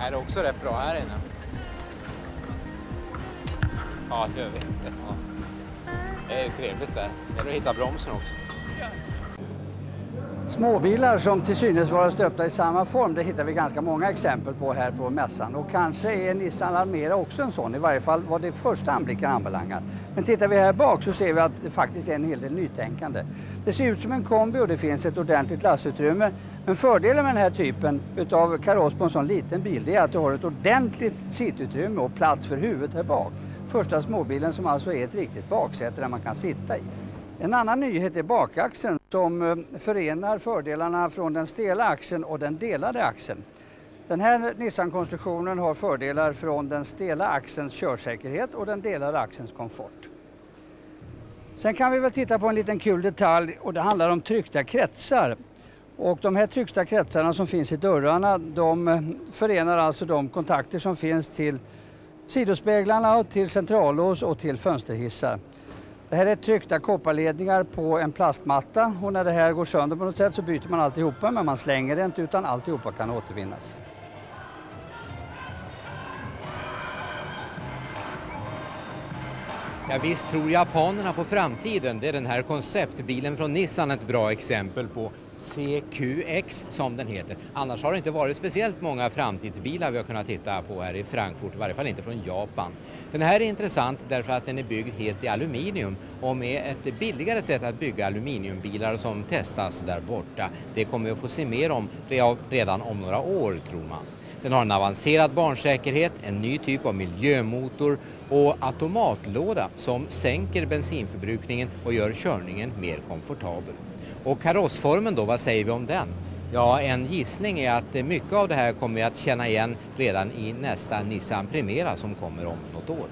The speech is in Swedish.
Är det också rätt bra här inne? Ja, det gör vi. Ja. Det är ju trevligt där. Det gäller att hitta bromsen också. Småbilar som till synes var stöpta i samma form, det hittar vi ganska många exempel på här på mässan. Och kanske är Nissan Almera också en sån, i varje fall vad det första anblicken anbelangar. Men tittar vi här bak så ser vi att det faktiskt är en hel del nytänkande. Det ser ut som en kombi och det finns ett ordentligt lastutrymme. Men fördelen med den här typen utav kaross på en sån liten bil, är att du har ett ordentligt sittutrymme och plats för huvudet här bak. Första småbilen som alltså är ett riktigt baksäte där man kan sitta i. En annan nyhet är bakaxeln som eh, förenar fördelarna från den stela axeln och den delade axeln. Den här Nissan-konstruktionen har fördelar från den stela axelns körsäkerhet och den delade axelns komfort. Sen kan vi väl titta på en liten kul detalj och det handlar om tryckta kretsar. Och de här tryckta kretsarna som finns i dörrarna de eh, förenar alltså de kontakter som finns till sidospeglarna, till centrallås och till fönsterhissar. Det här är tryckta kopparledningar på en plastmatta och när det här går sönder på något sätt så byter man alltihopa men man slänger det inte utan alltihopa kan återvinnas. Ja, visst tror japanerna på framtiden. Det är den här konceptbilen från Nissan ett bra exempel på. CQX som den heter. Annars har det inte varit speciellt många framtidsbilar vi har kunnat titta på här i Frankfurt, i varje fall inte från Japan. Den här är intressant därför att den är byggd helt i aluminium och med ett billigare sätt att bygga aluminiumbilar som testas där borta. Det kommer vi att få se mer om redan om några år tror man. Den har en avancerad barnsäkerhet, en ny typ av miljömotor och automatlåda som sänker bensinförbrukningen och gör körningen mer komfortabel. Och karossformen då, vad säger vi om den? Ja, en gissning är att eh, mycket av det här kommer vi att känna igen redan i nästa Nissan Primera som kommer om något år.